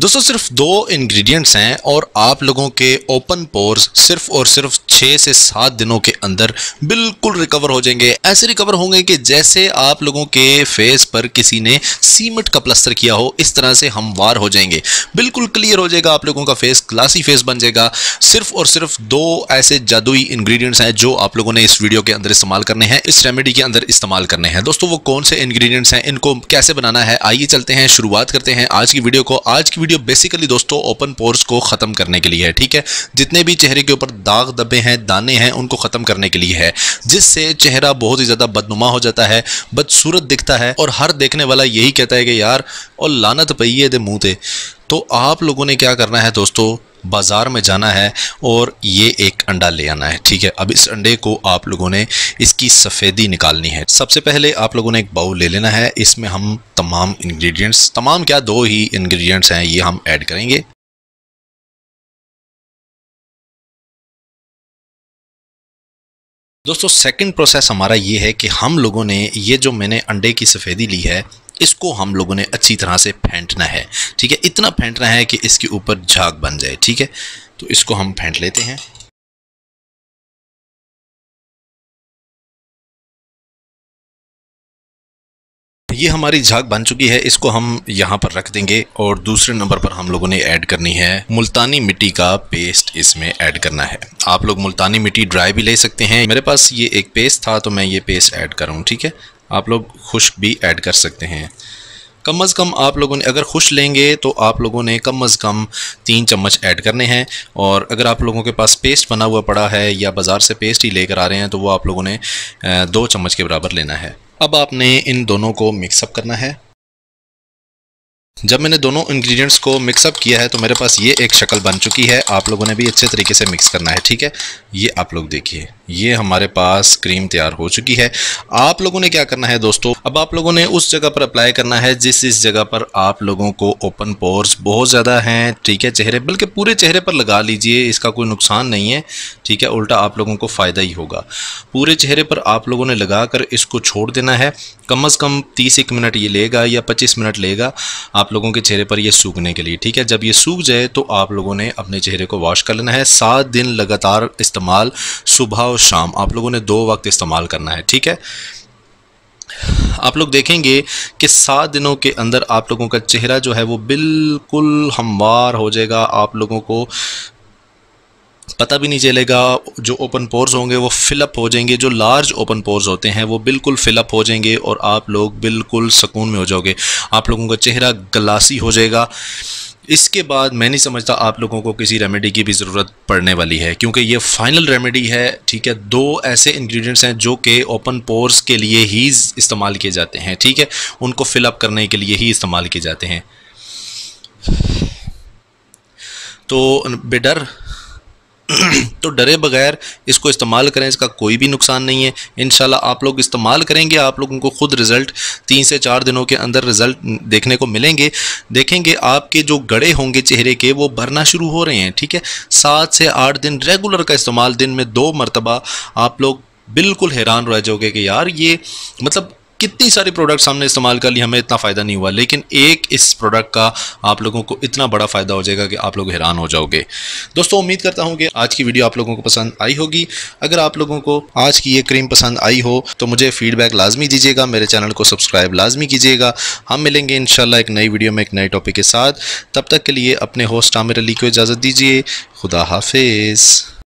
दोस्तों, सिर्फ़ दो इंग्रेडिएंट्स हैं और आप लोगों के ओपन पोर्स सिर्फ़ और सिर्फ़ छः से सात दिनों के अंदर बिल्कुल रिकवर हो जाएँगे। ऐसे रिकवर होंगे कि जैसे आप लोगों के फेस पर किसी ने सीमेंट का प्लस्तर किया हो, इस तरह से हमवार हो जाएँगे। बिल्कुल क्लियर हो जाएगा, आप लोगों का फेस ग्लासी फेस बन जाएगा। सिर्फ़ और सिर्फ़ दो ऐसे जादुई इंग्रेडिएंट्स हैं जो आप लोगों ने इस वीडियो के अंदर इस्तेमाल करने हैं, इस रेमेडी के अंदर इस्तेमाल करने हैं। दोस्तों, वो कौन से इंग्रेडिएंट्स हैं, इनको कैसे बनाना है? आइए चलते हैं, शुरुआत करते हैं आज की वीडियो को। आज की वीडियो बेसिकली दोस्तों ओपन पोर्स को ख़त्म करने के लिए है, ठीक है? जितने भी चेहरे के ऊपर दाग दबे हैं, दाने हैं, उनको ख़त्म करने के लिए है, जिससे चेहरा बहुत ही ज़्यादा बदनुमा हो जाता है, बदसूरत दिखता है और हर देखने वाला यही कहता है कि यार, और लानत पही है मुँह थे तो आप लोगों ने क्या करना है दोस्तों? बाज़ार में जाना है और ये एक अंडा ले आना है, ठीक है? अब इस अंडे को आप लोगों ने इसकी सफ़ेदी निकालनी है। सबसे पहले आप लोगों ने एक बाउल ले लेना है। इसमें हम तमाम इंग्रेडिएंट्स तमाम क्या दो ही इंग्रेडिएंट्स हैं, ये हम ऐड करेंगे। दोस्तों सेकंड प्रोसेस हमारा ये है कि हम लोगों ने ये जो मैंने अंडे की सफ़ेदी ली है इसको हम लोगों ने अच्छी तरह से फेंटना है। ठीक है? इतना फेंटना है कि इसके ऊपर झाग बन जाए। ठीक है? तो इसको हम फेंट लेते हैं। ये हमारी झाग बन चुकी है। इसको हम यहाँ पर रख देंगे और दूसरे नंबर पर हम लोगों ने ऐड करनी है। मुल्तानी मिट्टी का पेस्ट इसमें ऐड करना है। आप लोग मुल्तानी मिट्टी ड्राई भी ले सकते हैं। मेरे पास ये एक पेस्ट था तो मैं ये पेस्ट ऐड करूँ ठीक है? आप लोग खुश्क भी ऐड कर सकते हैं। कम अज़ कम आप लोगों ने अगर खुश लेंगे तो आप लोगों ने कम अज़ कम तीन चम्मच ऐड करने हैं। और अगर आप लोगों के पास पेस्ट बना हुआ पड़ा है या बाज़ार से पेस्ट ही लेकर आ रहे हैं तो वो आप लोगों ने दो चम्मच के बराबर लेना है। अब आपने इन दोनों को मिक्सअप करना है। जब मैंने दोनों इंग्रेडिएंट्स को मिक्सअप किया है तो मेरे पास ये एक शक्ल बन चुकी है। आप लोगों ने भी अच्छे तरीके से मिक्स करना है, ठीक है? ये आप लोग देखिए। ये हमारे पास क्रीम तैयार हो चुकी है। आप लोगों ने क्या करना है दोस्तों? अब आप लोगों ने उस जगह पर अप्लाई करना है जिस इस जगह पर आप लोगों को ओपन पोर्स बहुत ज़्यादा हैं, ठीक है, चेहरे, बल्कि पूरे चेहरे पर लगा लीजिए, इसका कोई नुकसान नहीं है, ठीक है, उल्टा आप लोगों को फ़ायदा ही होगा। पूरे चेहरे पर आप लोगों ने लगा कर इसको छोड़ देना है। कम अज़ कम तीस एक मिनट ये लेगा या पच्चीस मिनट लेगा आप लोगों के चेहरे पर यह सूखने के लिए, ठीक है। जब ये सूख जाए तो आप लोगों ने अपने चेहरे को वॉश कर लेना है। सात दिन लगातार इस्तेमाल, सुबह और शाम। आप लोगों ने दो वक्त इस्तेमाल करना है, ठीक है? आप लोग देखेंगे कि सात दिनों के अंदर आप लोगों का चेहरा जो है वो बिल्कुल हमवार हो जाएगा। आप लोगों को पता भी नहीं चलेगा, जो ओपन पोर्स होंगे वो फिलअप हो जाएँगे, जो लार्ज ओपन पोर्स होते हैं वो बिल्कुल फिलअप हो जाएँगे और आप लोग बिल्कुल सुकून में हो जाओगे। आप लोगों का चेहरा गलासी हो जाएगा। इसके बाद मैं नहीं समझता आप लोगों को किसी रेमेडी की भी ज़रूरत पड़ने वाली है, क्योंकि ये फाइनल रेमेडी है, ठीक है? दो ऐसे इंग्रेडिएंट्स हैं जो कि ओपन पोर्स के लिए ही इस्तेमाल किए जाते हैं, ठीक है? उनको फिलअप करने के लिए ही इस्तेमाल किए जाते हैं। तो बेडर तो डरे बगैर इसको इस्तेमाल करें, इसका कोई भी नुकसान नहीं है। इन आप लोग इस्तेमाल करेंगे, आप लोगों को खुद रिज़ल्ट तीन से चार दिनों के अंदर रिज़ल्ट देखने को मिलेंगे। देखेंगे आपके जो गड़े होंगे चेहरे के, वो भरना शुरू हो रहे हैं, ठीक है? सात से आठ दिन रेगुलर का इस्तेमाल, दिन में दो मरतबा आप लोग बिल्कुल हैरान रह जाओगे कि यार ये मतलब कितनी सारी प्रोडक्ट्स हमने इस्तेमाल कर ली, हमें इतना फ़ायदा नहीं हुआ। लेकिन एक इस प्रोडक्ट का आप लोगों को इतना बड़ा फ़ायदा हो जाएगा कि आप लोग हैरान हो जाओगे। दोस्तों, उम्मीद करता हूँ कि आज की वीडियो आप लोगों को पसंद आई होगी। अगर आप लोगों को आज की ये क्रीम पसंद आई हो तो मुझे फीडबैक लाजमी दीजिएगा, मेरे चैनल को सब्सक्राइब लाजमी कीजिएगा। हम मिलेंगे इन एक नई वीडियो में, एक नए टॉपिक के साथ। तब तक के लिए अपने होस्ट आमिर अली को इजाज़त दीजिए। खुदा हाफिज़।